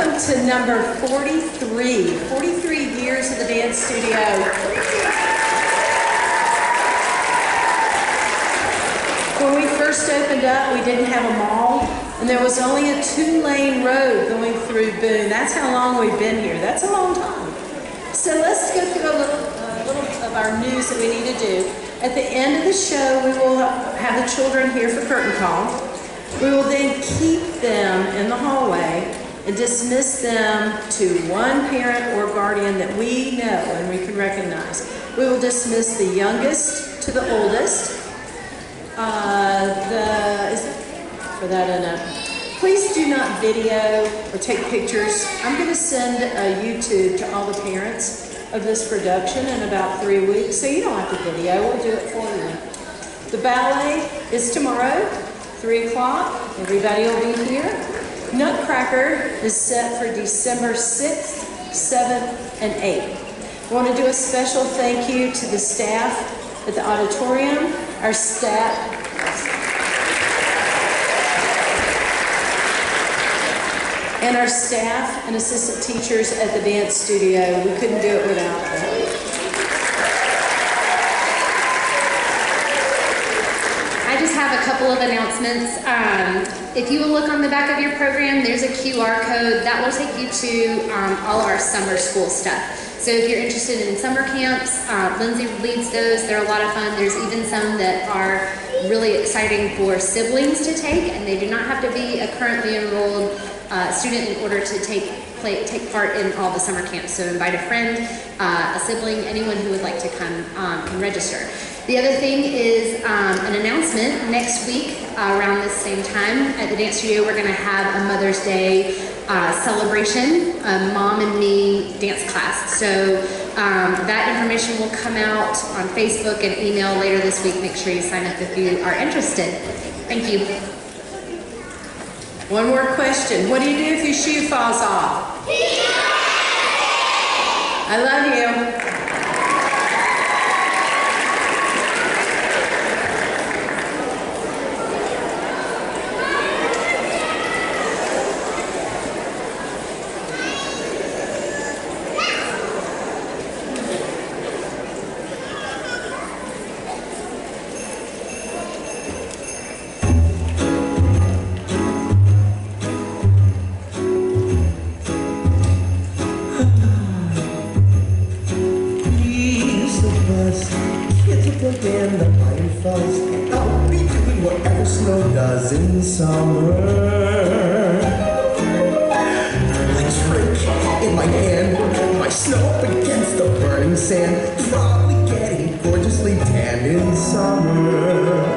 welcome to number 43. 43 years of the dance studio. When we first opened up, we didn't have a mall, and there was only a two-lane road going through Boone. That's how long we've been here. That's a long time. So let's go through a little, a little of our news that we need to do. At the end of the show, we will have the children here for curtain call. We will then keep them in the hallway and dismiss them to one parent or guardian that we know and we can recognize. We will dismiss the youngest to the oldest. Uh, the, is for that enough? Please do not video or take pictures. I'm going to send a YouTube to all the parents of this production in about three weeks, so you don't have to video. We'll do it for you. The ballet is tomorrow, 3 o'clock. Everybody will be here. Nutcracker is set for December 6th, 7th, and 8th. I want to do a special thank you to the staff at the auditorium, our staff. And our staff and assistant teachers at the dance studio. We couldn't do it without them. Have a couple of announcements. Um, if you will look on the back of your program, there's a QR code that will take you to um, all of our summer school stuff. So if you're interested in summer camps, uh, Lindsay leads those. They're a lot of fun. There's even some that are really exciting for siblings to take, and they do not have to be a currently enrolled uh, student in order to take play, take part in all the summer camps. So invite a friend, uh, a sibling, anyone who would like to come um, can register. The other thing is um, an announcement. Next week, uh, around this same time, at the dance studio, we're going to have a Mother's Day uh, celebration, a mom and me dance class. So um, that information will come out on Facebook and email later this week. Make sure you sign up if you are interested. Thank you. One more question. What do you do if your shoe falls off? I love you. in the pine forest, I'll be doing whatever snow does in summer. The drink in my hand My snow up against the burning sand. Probably getting gorgeously tanned in summer.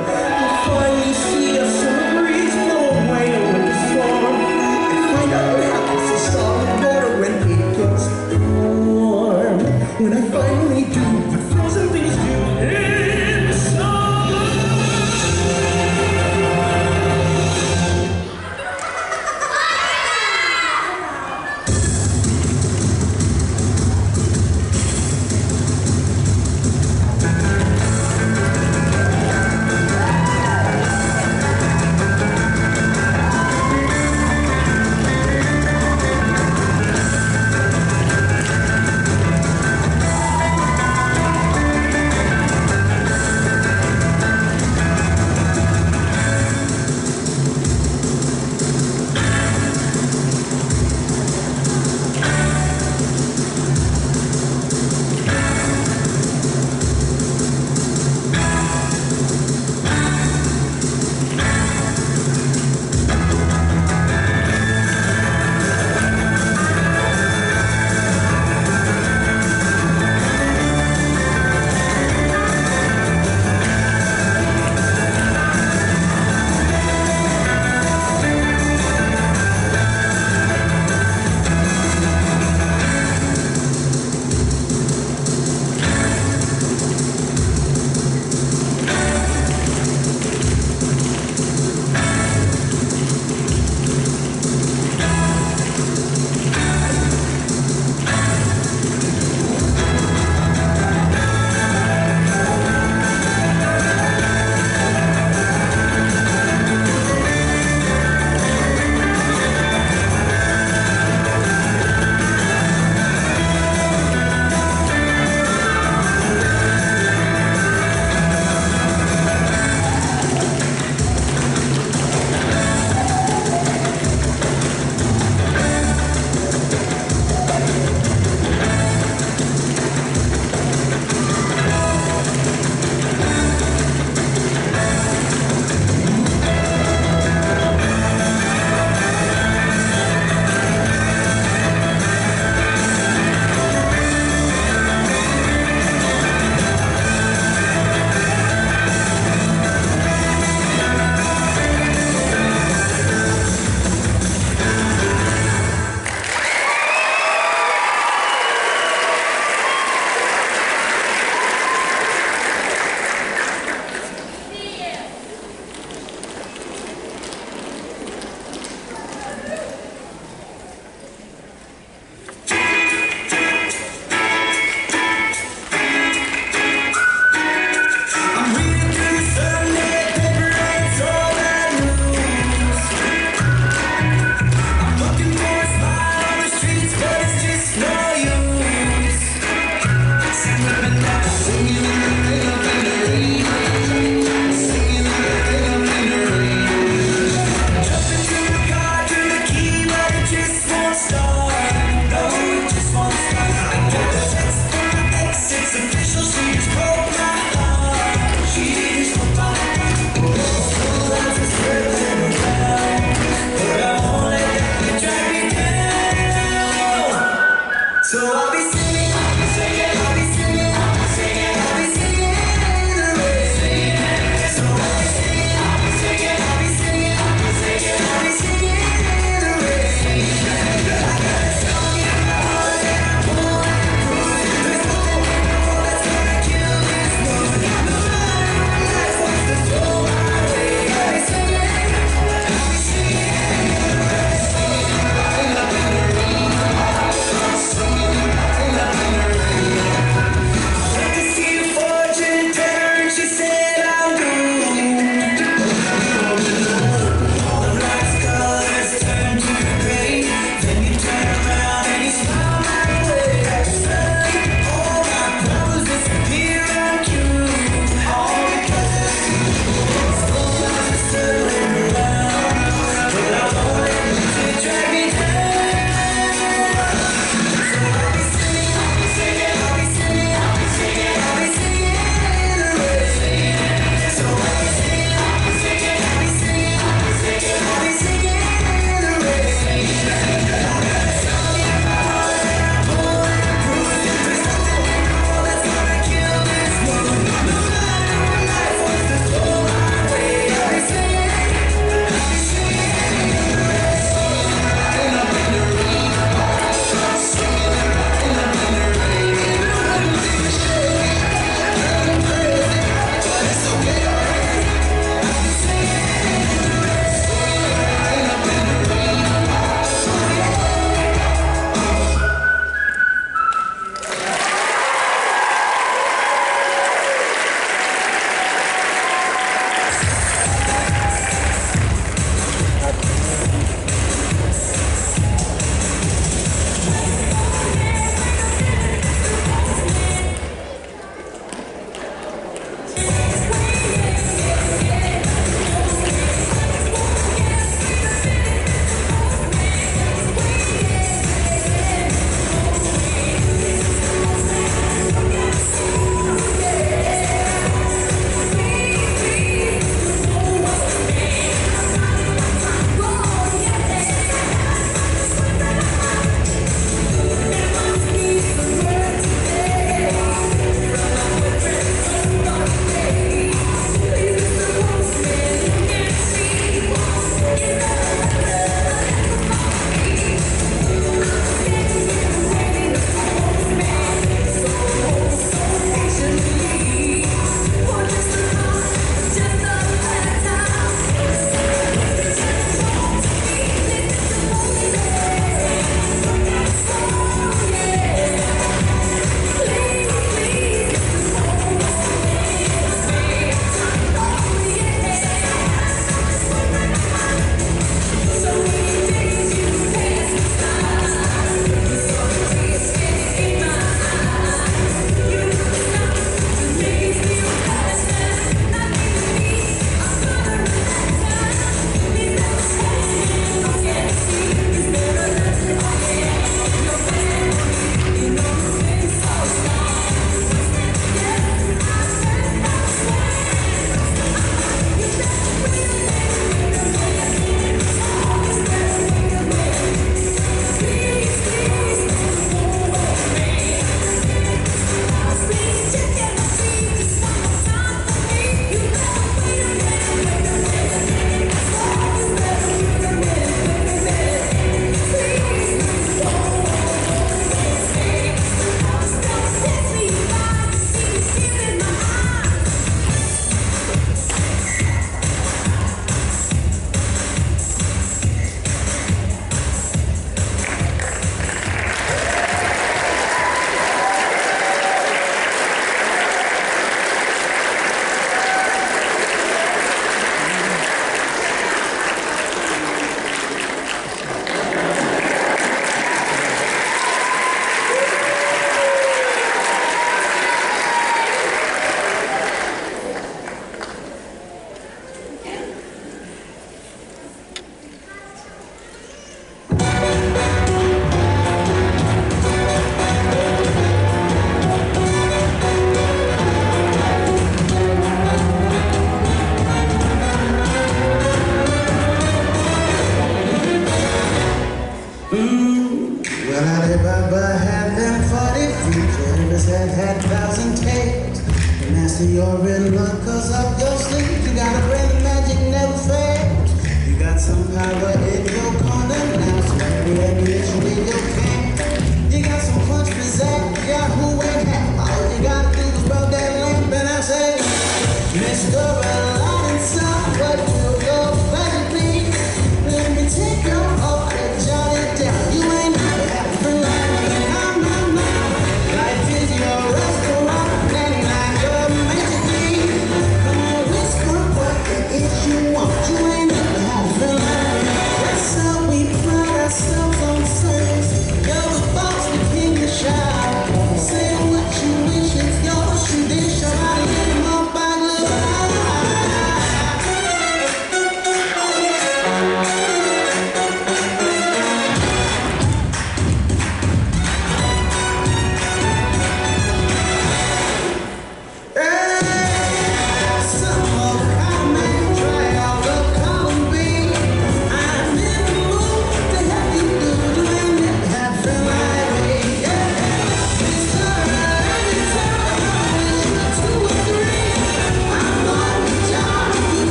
You're in luck cause up your sleep You got a friend magic never fails. You got some power in your corner now. So every ambition in your face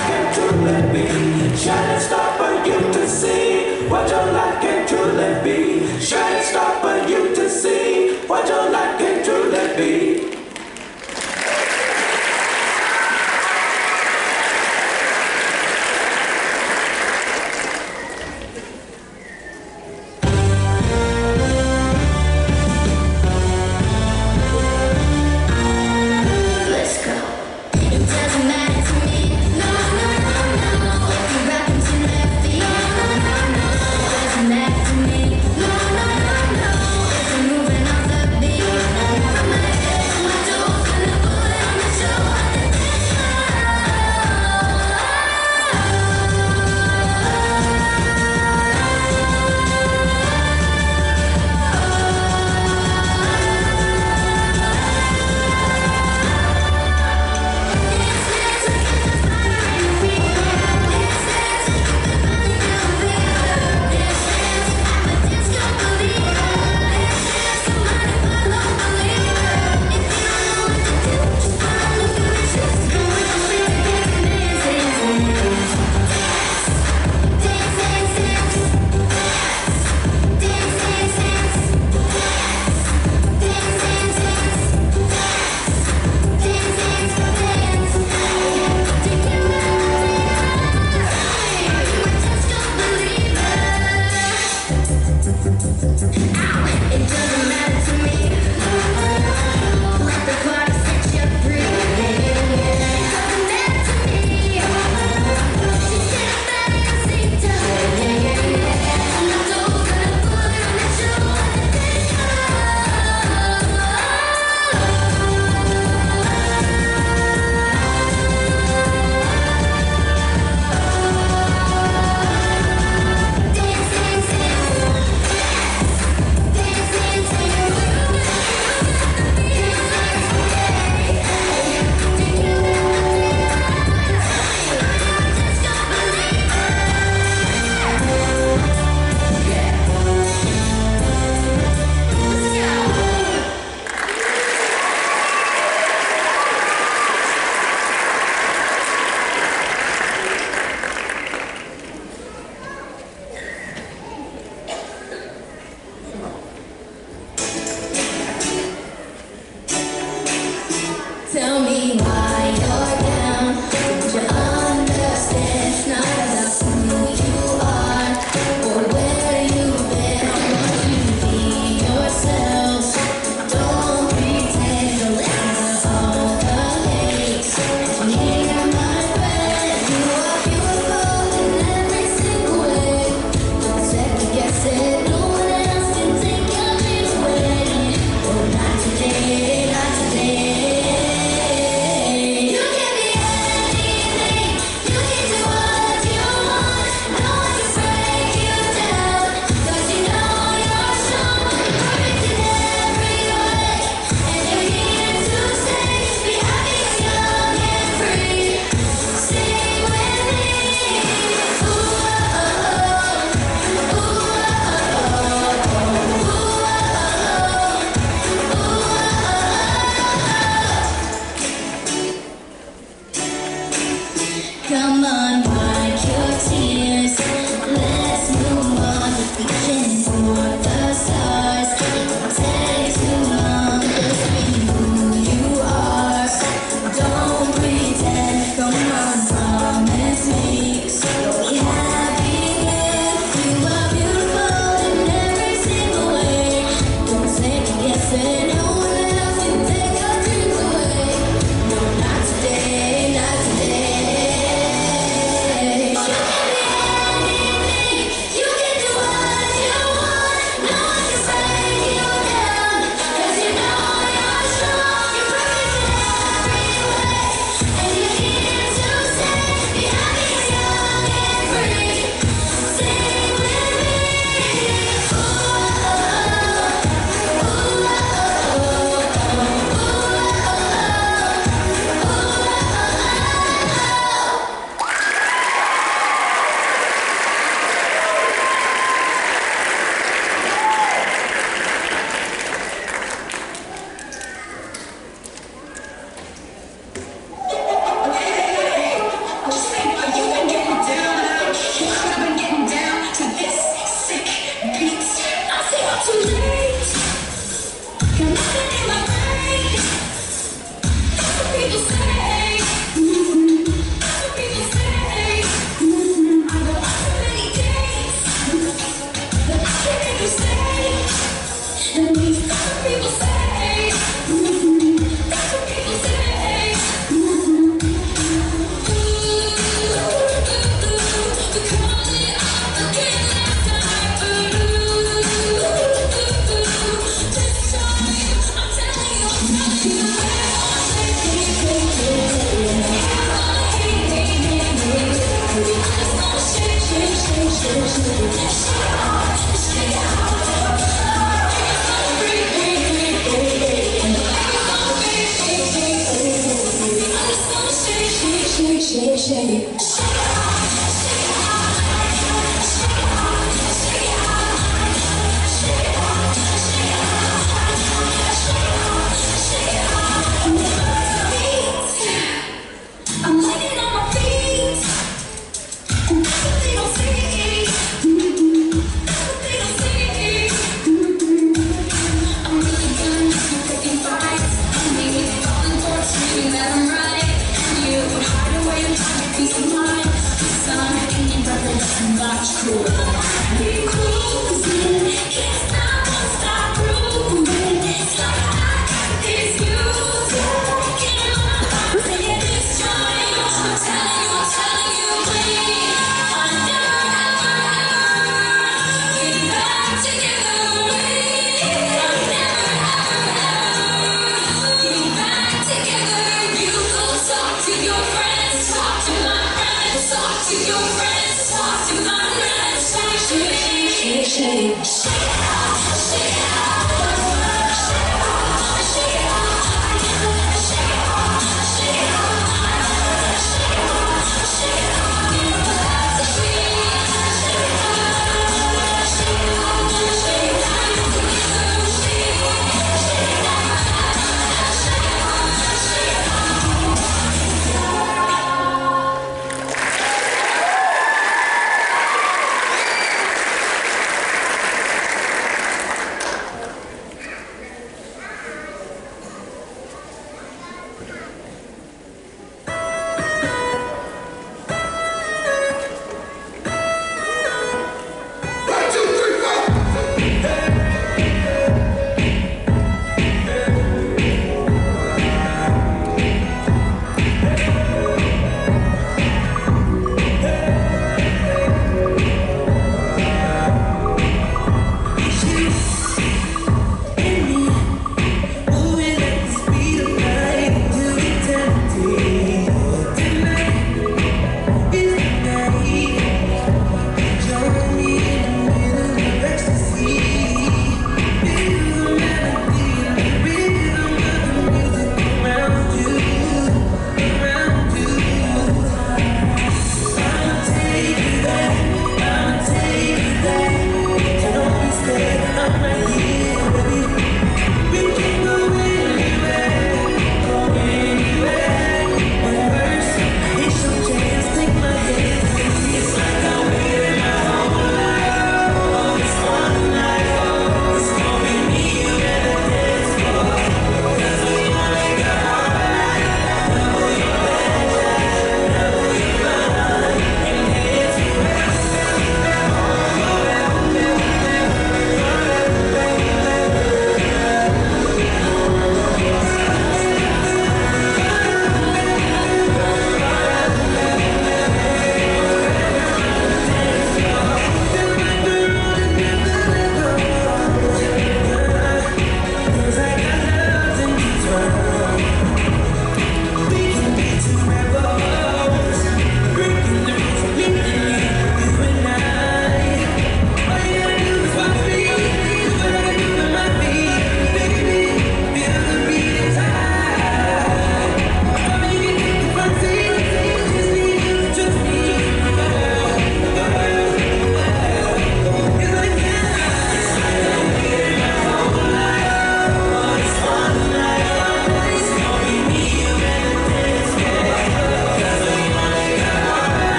life can truly be. Shining star for you to see what your life can truly be. Shining star for you to see what your life can truly be.